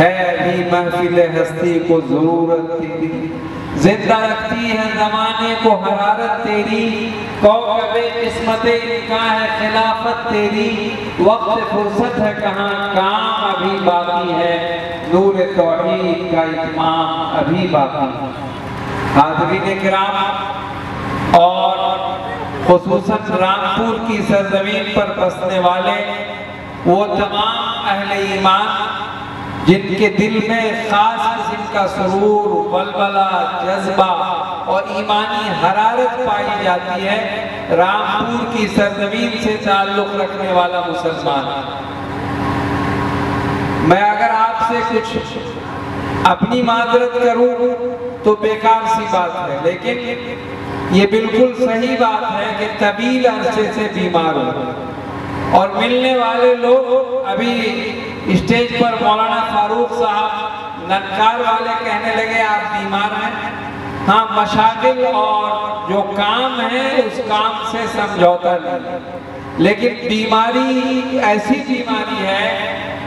है भी महफिल हस्ती को ज़रूरत तेरी। ज़िंदा रखती है जमाने को हरारत तेरी। कौकबे है खिलाफत तेरी। वक्त फुर्सत है कहाँ काम अभी बाकी है। नूर तौहीद का इतमाम अभी बाकी है। हाजरीन किराम और खसूसन रामपुर की सरजमीन पर बसने वाले वो तमाम अहले ईमान जिनके दिल में खास किस्म का सुरूर, बलबला, जज्बा और ईमानी हरारत पाई जाती है, रामपुर की सरजमीन से ताल्लुक रखने वाला मुसलमान। मैं अगर आपसे कुछ अपनी मादरत करूँ तो बेकार सी बात है, लेकिन ये बिल्कुल सही बात है कि तबील अरसे से बीमार हो। और मिलने वाले लोग अभी स्टेज पर मौलाना फारूक साहब ननकार वाले कहने लगे, आप बीमार हैं? हाँ मशागिल और जो काम है, उस काम से समझौता नहीं लेकिन बीमारी ऐसी बीमारी है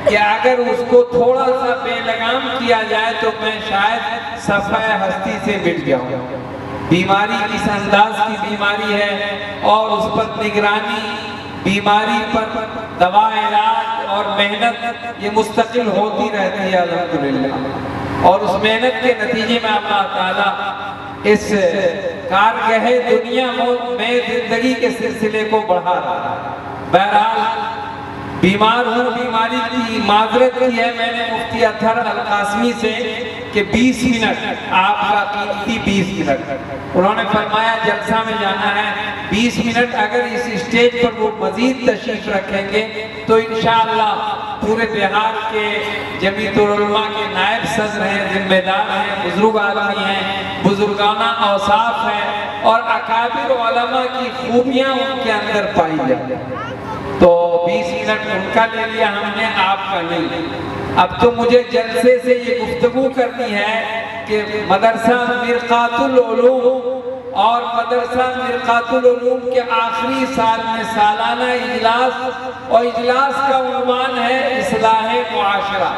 कि अगर उसको थोड़ा सा बेलगाम किया जाए तो मैं शायद सफाय हस्ती से मिट जाऊँ। बीमारी किस अंदाज की बीमारी है और उस पर निगरानी बीमारी पर दवा इलाज और मेहनत, ये मुस्तकिल होती रहती है, अल्हम्दुलिल्लाह। और उस मेहनत के नतीजे में अल्लाह ताला इस कारगह दुनिया में ज़िंदगी के सिलसिले को बढ़ा रहा है। बहरहाल, बीमार हूँ, बीमारी की माजरत की है, मैंने मुफ्ती अथर अल कासमी से कि 20 मिनट, आपका कीमती 20 मिनट। उन्होंने फरमाया, जलसा में जाना है। 20 मिनट अगर इस स्टेज पर वो मजीद तशरीफ़ रखेंगे तो इन पूरे बिहार के जमीतुलमा के नायब सदर हैं, जिम्मेदार हैं, बुज़ुर्ग आदमी हैं, बुजुर्गाना औसाफ हैं, और अकाबिर की खूबियाँ उनके अंदर पाई जाए। तो 20 मिनट उनका ले लिया हमने, आपका नहीं। अब तो मुझे जलसे से ये गुफ्तगू करनी है कि मदरसा मिरकातुल और मदरसा मिरकातुल के आखिरी साल में सालाना इजलास और इजलास का उन्वान है इसलाह मुआशरा।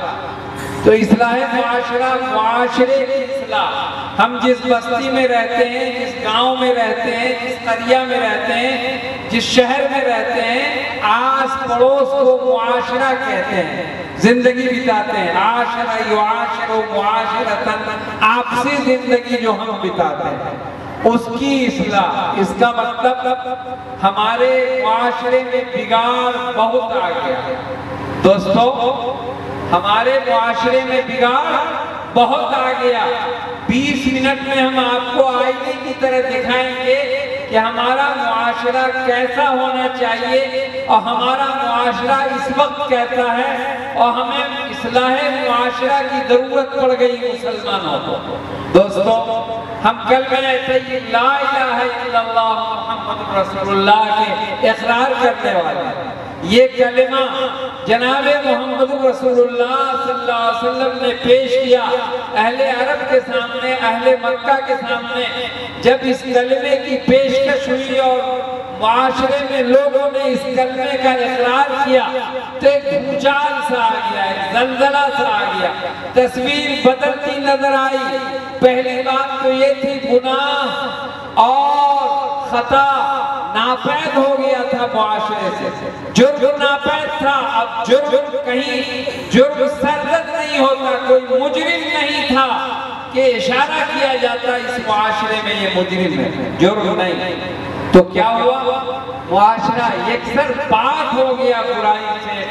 तो इसलाह मुआशरा, मुआशरे की इसलाह। हम जिस बस्ती में रहते हैं, जिस गाँव में रहते हैं, जिस करिया में रहते हैं, जिस शहर में रहते हैं आस पड़ोस को मुआशरा कहते हैं। ज़िंदगी बिताते हैं। आशरा युआशरो मुआशरतन। आपसी ज़िंदगी जो हम बिताते हैं। उसकी इसलाह, इसका मतलब हमारे मुआशरे में बिगाड़ बहुत आ गया है। दोस्तों, हमारे मुआशरे में बिगाड़ बहुत आ गया 20 मिनट में हम आपको आईने की तरह दिखाएँगे। कि हमारा मुआशरा कैसा होना चाहिए और हमारा मुआशरा इस वक्त कैसा है और हमें इसलाह मुआशरा की ज़रूरत पड़ गई मुसलमानों को। दोस्तों, हम कल गए ही ला इलाहा इल्लल्लाह मुहम्मद रसूलुल्लाह के इकरार करने वाले ये कलमा जनाब मोहम्मद वसल्लम ने पेश किया अहले अरब के सामने, अहले मक्का के सामने। जब इस कलमे की पेशकश हुई और माशरे में लोगों ने इस कलमे का इकरार किया तो एक भूचाल सा आ गया, एक जलजला सा आ गया। तस्वीर बदलती नज़र आई। पहली बात तो ये थी गुनाह और खता। नापैद हो गया था मुआशरे से। जुर्म नापैद था। अब जुर्म कहीं जुर्म सरदत नहीं होता। कोई मुजरिम नहीं था कि इशारा किया जाता इस मुआशरे में, ये मुजरिम है। जुर्म नहीं। तो क्या हुआ? मुआशरा यकसर पाक हो गया बुराई से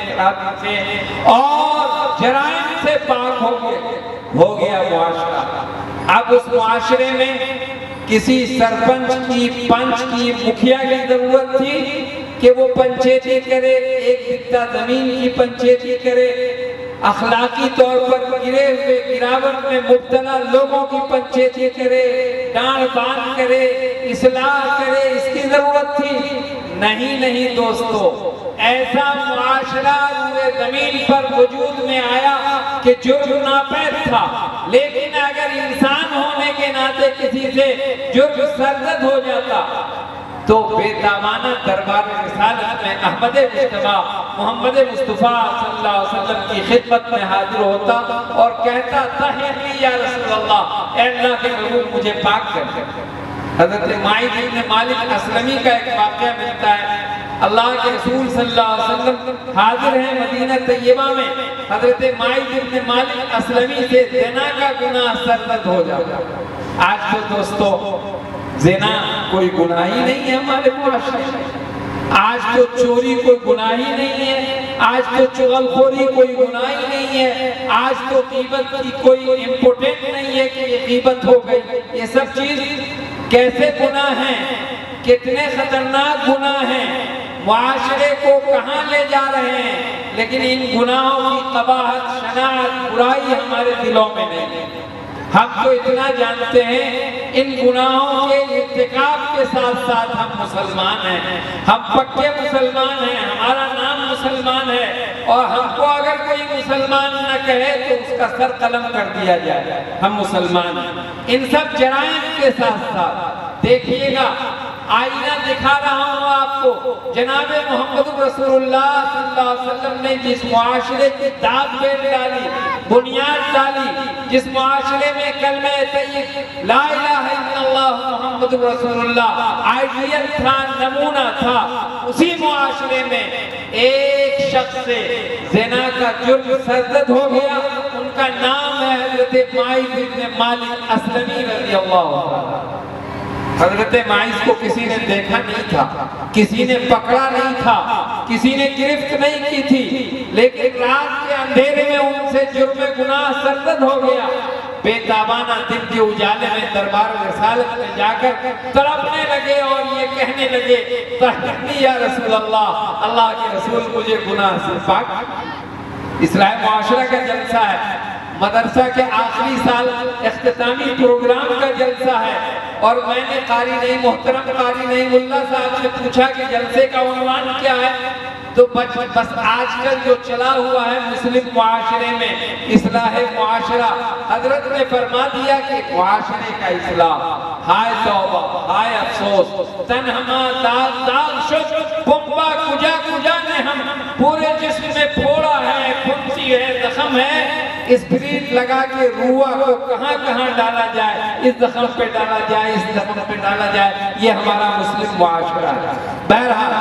से, और जराइम से पाक हो गया। हो गया मुआशरा। अब उस मुआशरे में किसी सरपंच की, पंच की, मुखिया की ज़रूरत थी कि वो पंचायती करे, एक बिकता ज़मीन की पंचायती करे। अखलाकी तौर पर गिरे हुए गिरावट में मुबतला लोगों की पंचायती करे, डांड बाँध करे, इसलाह करे, इसकी ज़रूरत थी। नहीं नहीं दोस्तों, ऐसा मुआशरा ज़मीन पर वजूद में आया कि जो जुर्म नापैद था, लेकिन अगर इंसान होने के नाते किसी से जुर्म सरजद हो जाता तो बेतावाना दरबार रिसालत में अहमद मुस्तफ़ा, मोहम्मद मुस्तफ़ा सल्लल्लाहु अलैहि वसल्लम की खिदमत में हाजिर होता और कहता अल्लाह के मुझे पाक कर हज़रत माइद इब्न मालिक असलमी का एक वाक़या मिलता है। अल्लाह के रसूल सल्लल्लाहु अलैहि वसल्लम हाजिर हैं मदीना तैयबा में। हज़रत माइद इब्न मालिक असलमी से जना का गुनाह सरदद हो जाता आज तो दोस्तों, जिना कोई गुनाह ही नहीं है हमारे मुआशरे आज तो चोरी कोई गुनाह ही नहीं है। आज तो चुगलखोरी कोई गुनाह ही नहीं है। आज तो कीमत की कोई इम्पोर्टेंट नहीं है कि ये कीमत हो गई। ये सब चीज़ कैसे गुनाह है? कितने खतरनाक गुनाह हैं? मुआशरे को कहाँ ले जा रहे हैं? लेकिन इन गुनाहों की तबाहत शनात बुराई हमारे दिलों में नहीं हम तो इतना जानते हैं, इन गुनाहों के इर्तिकाब के साथ साथ हम मुसलमान हैं। हम पक्के मुसलमान हैं, हमारा नाम मुसलमान है। और हमको अगर कोई मुसलमान न कहे तो उसका सर कलम कर दिया जाए। हम मुसलमान हैं। इन सब जराइम के साथ साथ, देखिएगा आईना दिखा रहा हूँ आपको। जनाब मोहम्मद रसूलुल्लाह ने जिस मुआशरे की दाग पेड़ डाली, बुनियाद डाली, जिस मुआशरे में कल में मोहम्मद रसूलुल्लाह, आइडियल था, नमूना था, उसी मुआशरे में एक शख्स से जिना का जुर्म सरदद हो गया। उनका नाम है हज़रत मालिक असलमी रज़ी अल्लाह हज़रत माइस को किसी ने देखा नहीं था, किसी ने पकड़ा नहीं था, किसी ने गिरफ्त नहीं की थी, लेकिन रात के अंधेरे में उनसे जुर्म गुनाह सरदद हो गया। बेताबाना दिन के उजाले में दरबार रसालत में जाकर तड़पने लगे और ये कहने लगे या रसूल अल्लाह अल्लाह के रसूल मुझे गुनाह से पाक। इस्लाम मुआशरा का जलसा है, मदरसा के आखिरी साल अख्तामी प्रोग्राम का जलसा है। और मैंने कारी नहीं, मोहतरम कारी नहीं, मुल्ला साहब से पूछा कि जलसे का उन्वान क्या है? तो बस बस आजकल जो चला हुआ है मुस्लिम मुआशरे में, इसलाह मुआशरा, हज़रत ने फरमा दिया कि मुआशरे का इस्लाह। हाय तौबा, हाय अफसोस तनहमा दाग दाग शुभ कुंबा कुजा कुजा ने हम पूरे जिस्म में फोड़ा है। फुंसी है, जख्म है, इस ब्रीड लगा के रुआ को कहाँ कहाँ डाला जाए? इस जख्म पे डाला जाए, इस जख्म पे डाला जाए, ये हमारा मुस्लिम मुआशरा है। बहरहाल,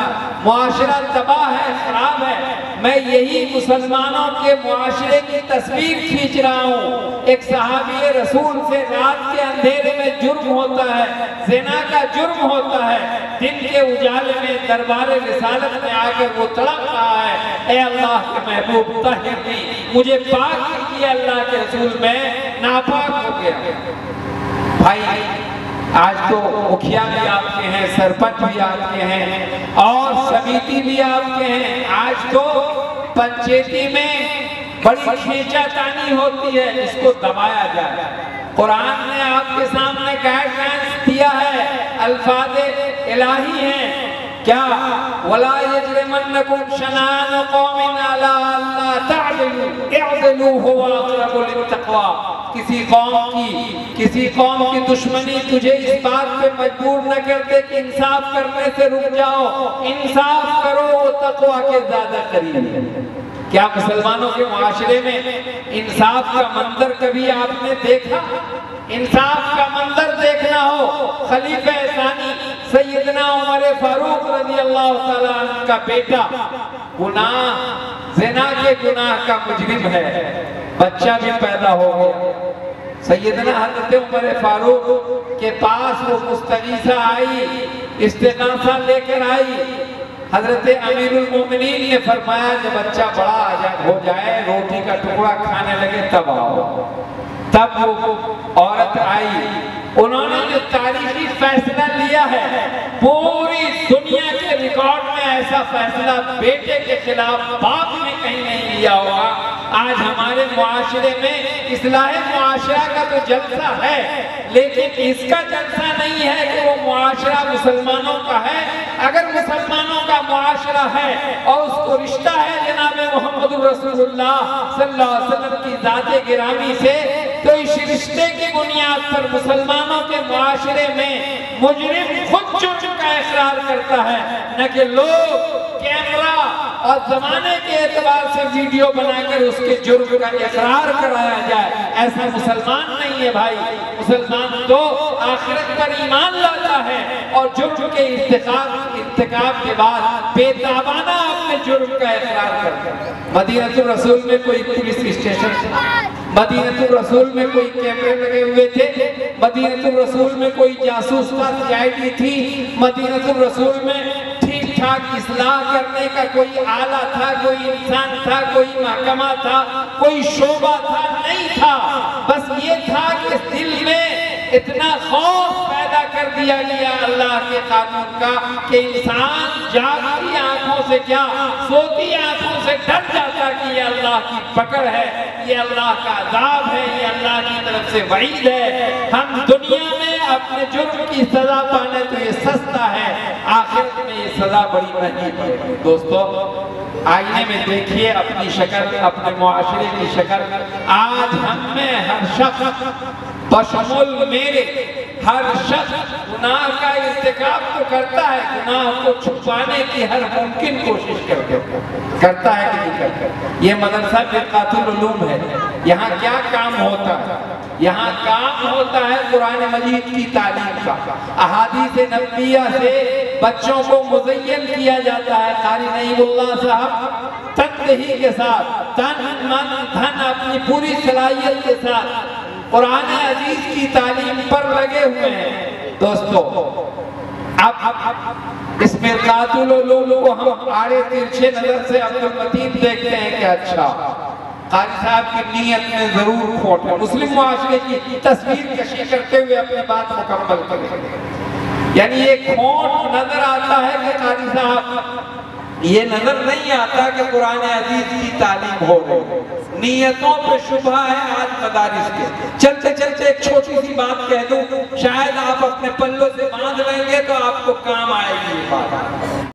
मुआशरा तबाह है, खराब है। मैं यही मुसलमानों के मुआशरे की तस्वीर खींच रहा हूँ। एक सहाबी रसूल से रात के अंधेरे में जुर्म होता है सेना का जुर्म होता है। दिन के उजाले में दरबार रिसालत में आकर वो तड़प रहा है। ए अल्लाह के महबूब मुझे पाक किया अल्लाह के रसूल, में नापाक हो गया। भाई, आज तो मुखिया भी आपके हैं, सरपंच भी आपके हैं, और समिति भी आपके हैं। आज तो पंचायती में बड़ी खींचातानी होती है, इसको दबाया जाए। कुरान ने आपके सामने गाइडलाइंस दिया है, अल्फाज इलाही हैं। क्या? वला यजरमन्नकुम शनान कौमिन अला अल्ला तअदिलु इअदिलु हुवा अक़रबु लित्तक़वा किसी कौम की, किसी कौम की दुश्मनी तुझे इस बात पे मजबूर न करते कि इंसाफ करने से रुक जाओ। इंसाफ करो, वो तकवा के ज़्यादा करीब क्या मुसलमानों के मुआशरे में इंसाफ का मंदिर कभी आपने देखा? इंसाफ का मंदिर देखना हो, खलीफा सानी सैयदना उमर फारूक रज़ी अल्लाह का बेटा, गुनाह, जिना के गुनाह का मुजरिम है। बच्चा भी पैदा हो गया। सैयदना हज़रत उमर फारूक के पास वो मुस्तगीसा आई इस्तेगासा लेकर आई। हज़रत अमीरुल मोमिनीन ने फरमाया जब बच्चा बड़ा आ जा, हो जाए रोटी का टुकड़ा खाने लगे तब आओ। तब वो औरत आई। उन्होंने जो तारीखी फैसला लिया है पूरी दुनिया के रिकॉर्ड में ऐसा फैसला बेटे के खिलाफ बाप ने कहीं नहीं लिया होगा। आज हमारे मुआशरे में इस्लाह मुआशरा का तो जलसा है, लेकिन इसका जलसा नहीं है कि वो मुआशरा मुसलमानों का है। अगर मुसलमानों का मुआशरा है और उसको रिश्ता है जनाब मोहम्मद की जाते गिरामी से तो इस रिश्ते की बुनियाद पर मुसलमानों के मुआशरे में मुजरिम खुद जुर्म का इकरार करता है। न कि लोग कैमरा और जमाने के एतबार से वीडियो बनाकर उसके जुर्म का इकरार कराया जाए, ऐसा मुसलमान नहीं है भाई। मुसलमान तो आखिरत पर ईमान लाता है और जुर्म के इस्तेकाब इस्तेकाब के बाद बेताबाना अपने जुर्म का इकरार करता है। मदीनतुल रसूल में कोई पुलिस स्टेशन मदीनतुल रसूल में कोई कैमरे लगे हुए थे मदीनतुल रसूल में कोई जासूस सीआईडी थी मदीनतुल रसूल में ठाक इस्लाह करने का कोई आला था, कोई इंसान था, कोई महकमा था, कोई शोभा था, नहीं था। बस ये था कि दिल में इतना खौफ पैदा कर दिया गया अल्लाह के कानून का कि इंसान जागती आँखों से क्या, सोती आँखों से डर जाता कि ये अल्लाह की पकड़ है, ये अल्लाह का अजाब है, ये अल्लाह की तरफ़ से वहीद है। हम दुनिया में अपने जुर्म की सजा पाने तो ये सस्ता है। आखिर में ये सजा बड़ी महँगी दोस्तों, आईने में देखिए अपनी शक्ल, अपने मुआशरे की शक्ल। आज हम में हर शख्स, बशमुल मेरे, हर शख्स गुनाह का इर्तिकाब तो करता है। गुनाह को छुपाने की हर मुमकिन कोशिश करके करता है कि नहीं करता? ये मदरसा फिरकातुल उलूम है। यहाँ क्या काम होता? है यहाँ काम होता है कुरान मजीद की तालीम का। अहादीस नबिया से बच्चों को मुजयन किया जाता है। कारी नईमुल्ला साहब तनदही के साथ तन मन, धन अपनी पूरी सलाहियत के साथ कुरान अज़ीज़ की तालीम पर लगे हुए हैं। दोस्तों, अब अब अब इसमें कातुल को हम आड़े तिरछे नज़र से अब्दुल मतीन देखते हैं कि अच्छा। कारी साहब की नीयत में ज़रूर खोट है। मुस्लिम मुआशरे की तस्वीर कशी करते हुए अपनी बात मुकम्मल करें। यानी ये खोट नज़र आता है कि कारी साहब, ये नज़र नहीं आता कि कुरान अज़ीज़ की तालीम हो रही नीयतों पे शुभा है आज मदारिस के। चलते चलते एक छोटी सी बात कह दूँ, शायद आप अपने पल्लों से बाँध लेंगे तो आपको काम आएगी बात।